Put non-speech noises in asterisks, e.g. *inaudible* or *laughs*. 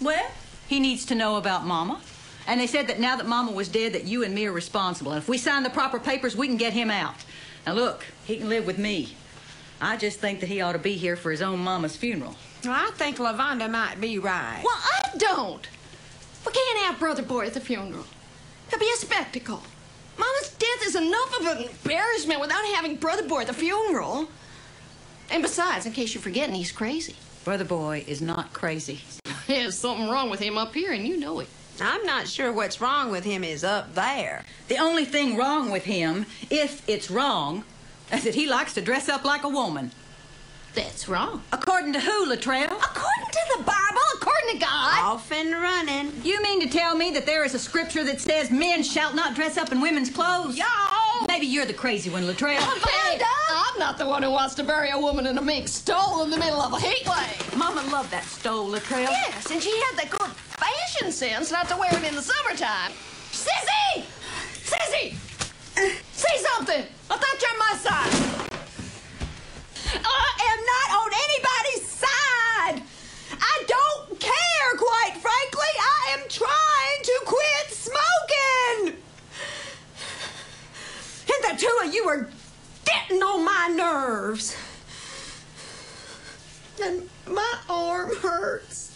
Well, he needs to know about Mama. And they said that now that Mama was dead, that you and me are responsible. And if we sign the proper papers, we can get him out. Now look, he can live with me. I just think that he ought to be here for his own Mama's funeral. Well, I think LaVonda might be right. Well, I don't. We can't have Brother Boy at the funeral. It'll be a spectacle. Mama's death is enough of an embarrassment without having Brother Boy at the funeral. And besides, in case you're forgetting, he's crazy. Brother Boy is not crazy. *laughs* There's something wrong with him up here, and you know it. I'm not sure what's wrong with him is up there. The only thing wrong with him, if it's wrong, is that he likes to dress up like a woman. That's wrong. According to who, Latrelle? According to the Bible, according to God. Off and running. You mean to tell me that there is a scripture that says men shall not dress up in women's clothes? Y'all! Maybe you're the crazy one, Latrelle. Hey, I'm not the one who wants to bury a woman in a mink stole in the middle of a heat wave. Mama loved that stole, Latrelle. Yes, and she had the good fashion sense not to wear it in the summertime. Sissy! Sissy! Say something! I thought you're on my side. I am not on anybody's side. I don't care, quite frankly. I am trying to quit smoking. And the two of you are getting on my nerves. And my arm hurts.